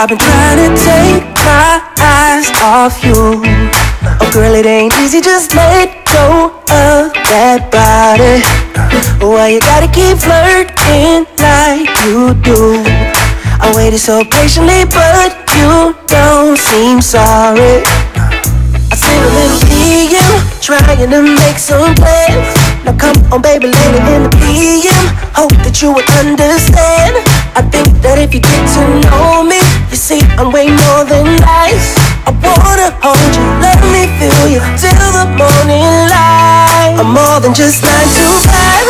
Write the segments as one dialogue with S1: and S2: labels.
S1: I've been trying to take my eyes off you. Oh, girl, it ain't easy, just let go of that body. Why you gotta keep flirting like you do? I waited so patiently, but you don't seem sorry. I sent a little DM, trying to make some plans. Now come on, baby, later in the PM. Hope that you would understand. I think that if you get to know hold you, let me feel you till the morning light. I'm more than just nine to five.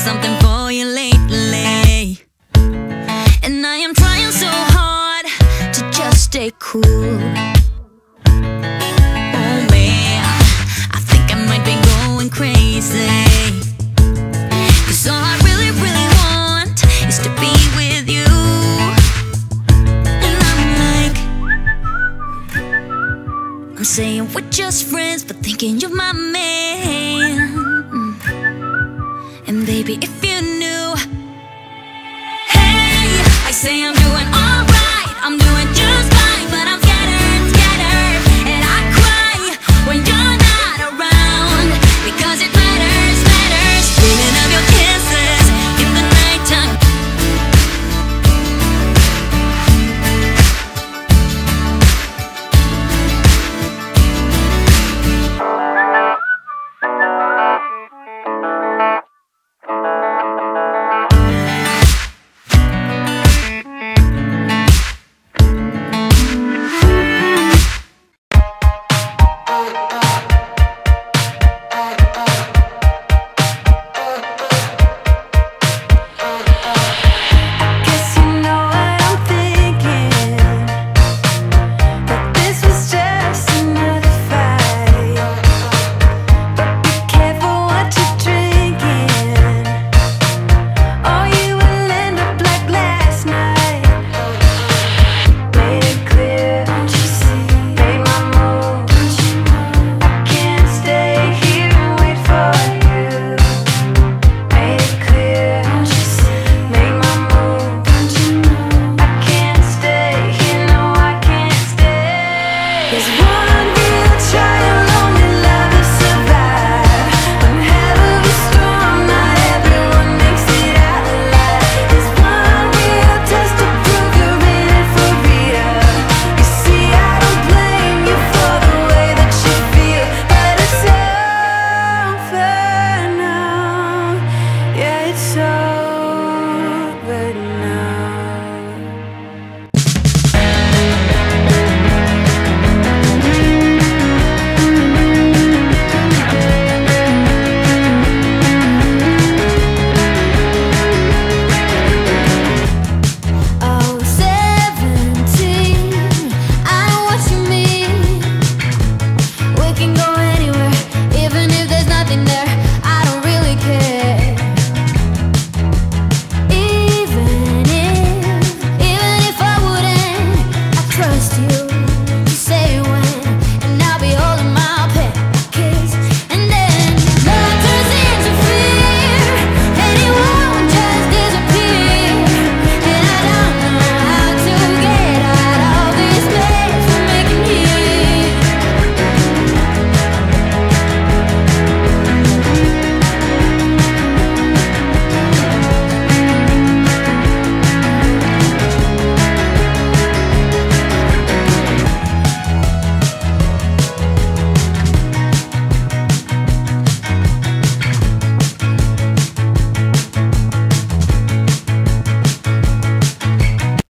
S2: Something
S3: for you lately. And I am trying so hard to just stay cool. Oh man, I think I might be going crazy. Cause all I really, really want is to be with you. And I'm like, I'm saying we're just friends, but thinking you're my man. Baby, if you knew, hey, I say I'm doing alright, I'm doing just